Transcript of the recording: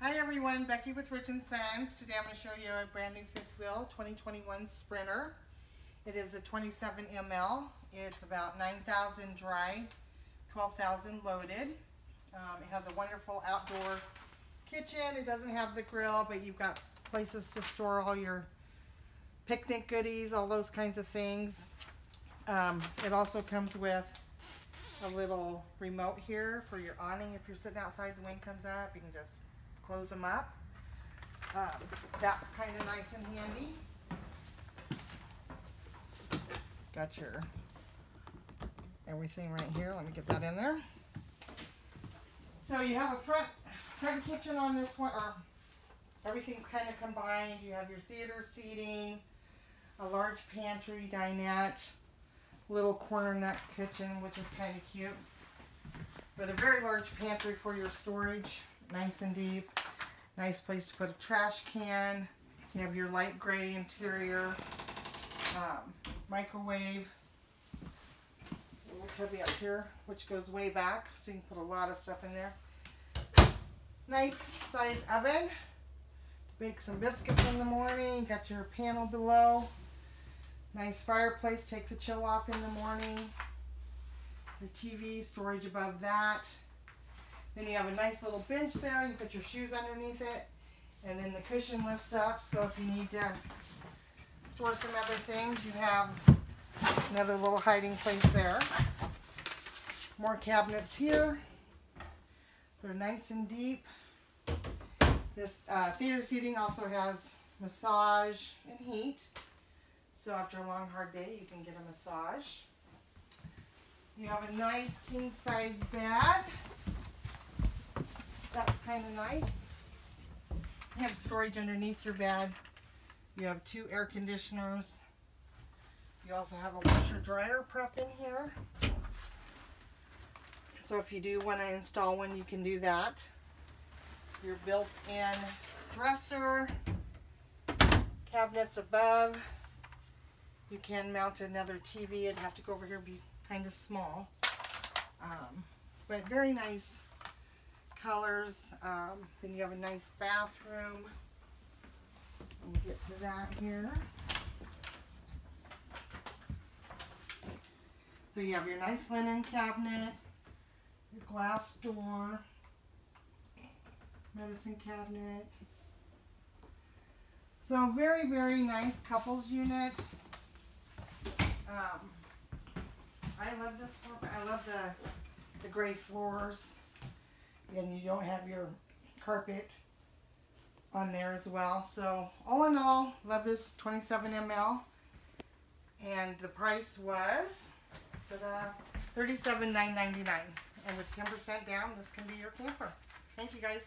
Hi everyone, Becky with Rich and Sons. Today I'm going to show you a brand new fifth wheel 2021 Sprinter. It is a 27 ml. It's about 9,000 dry, 12,000 loaded. Um, it has a wonderful outdoor kitchen. It doesn't have the grill, but you've got places to store all your picnic goodies, all those kinds of things. Um, it also comes with a little remote here for your awning. If you're sitting outside, the wind comes up, you can just close them up. Um, that's kind of nice and handy. Got your everything right here. Let me get that in there. So you have a front front kitchen on this one, or everything's kind of combined. You have your theater seating, a large pantry, dinette, little corner nut kitchen, which is kind of cute. But a very large pantry for your storage, nice and deep. Nice place to put a trash can. You have your light gray interior, um, microwave, little cubby up here, which goes way back, so you can put a lot of stuff in there. Nice size oven. Bake some biscuits in the morning. Got your panel below. Nice fireplace. Take the chill off in the morning. Your TV, storage above that. Then you have a nice little bench there. You put your shoes underneath it. And then the cushion lifts up. So if you need to store some other things, you have another little hiding place there. More cabinets here. They're nice and deep. This uh, theater seating also has massage and heat. So after a long hard day, you can get a massage. You have a nice king size bed. That's kind of nice. You have storage underneath your bed. You have two air conditioners. You also have a washer dryer prep in here. So if you do want to install one, you can do that. Your built-in dresser, cabinets above. You can mount another TV. It'd have to go over here be kind of small. Um, but very nice colors. Um, then you have a nice bathroom. Let me get to that here. So you have your nice linen cabinet, your glass door, medicine cabinet. So very, very nice couples unit. Um, I love this. I love the, the gray floors. And you don't have your carpet on there as well. So all in all, love this 27 ml. And the price was $37,999. And with 10% down, this can be your camper. Thank you guys.